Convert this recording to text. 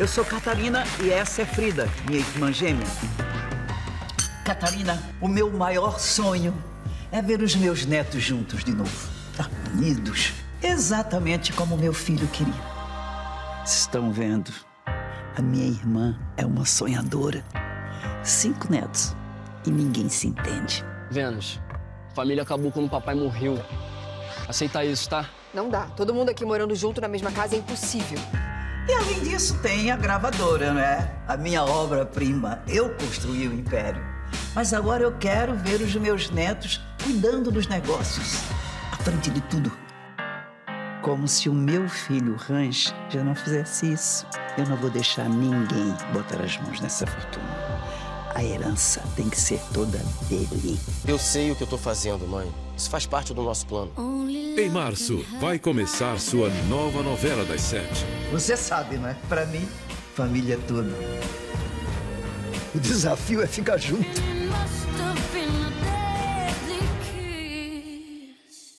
Eu sou Catarina e essa é Frida, minha irmã gêmea. Catarina, o meu maior sonho é ver os meus netos juntos de novo. Tá unidos, exatamente como meu filho queria. Estão vendo? A minha irmã é uma sonhadora. Cinco netos e ninguém se entende. Vênus, a família acabou quando o papai morreu. Aceita isso, tá? Não dá. Todo mundo aqui morando junto na mesma casa é impossível. E além disso, tem a gravadora, né? A minha obra-prima. Eu construí o império. Mas agora eu quero ver os meus netos cuidando dos negócios, à frente de tudo. Como se o meu filho Ranch já não fizesse isso. Eu não vou deixar ninguém botar as mãos nessa fortuna. A herança tem que ser toda dele. Eu sei o que eu tô fazendo, mãe. Isso faz parte do nosso plano. Em março, vai começar sua nova novela das sete. Você sabe, né? Pra mim, família é tudo. O desafio é ficar junto.